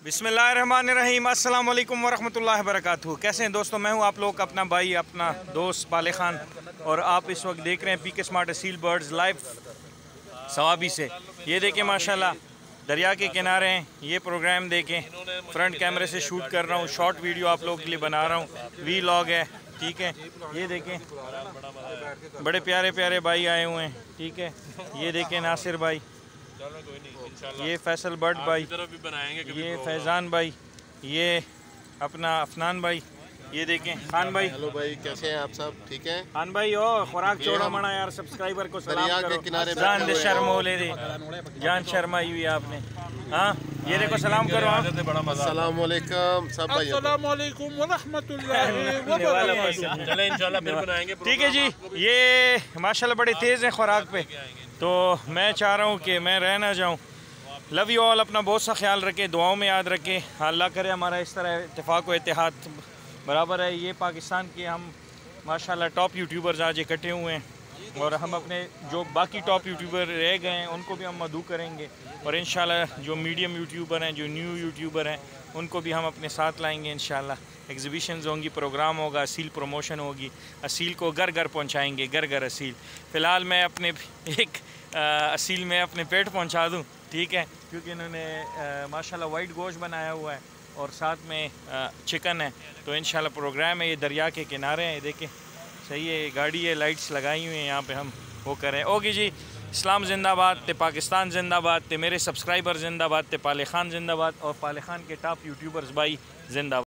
बिसमीम अल्लाम वरहमल वरक कैसे हैं दोस्तों? मैं हूँ आप लोग अपना भाई, अपना दोस्त पाले खान। और आप इस वक्त देख रहे हैं P K smart seal birds live Swabi से। ये देखें, माशाल्लाह, दरिया के किनारे हैं। ये प्रोग्राम देखें, फ्रंट कैमरे से शूट कर रहा हूँ। शॉर्ट वीडियो आप लोगों के लिए बना रहा हूँ। वी लॉग है, ठीक है? ये देखें, बड़े प्यारे प्यारे भाई आए हुए हैं, ठीक है? ये देखें, नासिर भाई। ये फैसल बट भाई। ये फैज़ान भाई ये अपना अफनान भाई ये देखें खान भाई। हेलो भाई कैसे हैं आप सब? ठीक हैं? खान भाई ओ खुराक चौड़ा मना यार सब्सक्राइबर को सलाम करो। किनारे जान शर्म ले दे जान शर्मा हुई आपने। हाँ ये देखो सलाम करो हाँ। अस्सलाम वालेकुम सब भाई वरहमतुल्लाहि वबरकातुहू चले इंशाल्लाह फिर बनाएँगे ठीक है जी ये माशाल्लाह बड़े तेज़ हैं खुराक पे। तो मैं चाह रहा हूँ कि मैं रह ना जाऊँ लव यू ऑल अपना बहुत सा ख्याल रखें दुआओं में याद रखें। अल्लाह करे हमारा इस तरह इतफाक़ व इतिहाद बराबर है। ये पाकिस्तान के हम माशाल्लाह टॉप यूट्यूबर्स आज इकट्ठे हुए हैं। और हम अपने जो बाकी टॉप यूट्यूबर रह गए हैं, उनको भी हम मधु करेंगे। और इन जो मीडियम यूट्यूबर हैं, जो न्यू यूट्यूबर हैं, उनको भी हम अपने साथ लाएँगे इन एग्जीबिशंस होंगी प्रोग्राम होगा असील प्रमोशन होगी। असील को घर घर पहुंचाएँगे, घर घर असील फ़िलहाल मैं अपने एक असील में अपने पेट पहुँचा दूँ, ठीक है? क्योंकि इन्होंने माशाल्लाह वाइट गोश्त बनाया हुआ है और साथ में चिकन है। तो इन प्रोग्राम है ये दरिया के किनारे हैं, ये देखें। सही है गाड़ी है लाइट्स लगाई हुई हैं, यहाँ पे हम वो करें ओके जी, इस्लाम जिंदाबाद, ते पाकिस्तान जिंदाबाद, ते मेरे सब्सक्राइबर जिंदाबाद, ते पाले खान जिंदाबाद और पाले खान के टॉप यूट्यूबर्स भाई जिंदाबाद।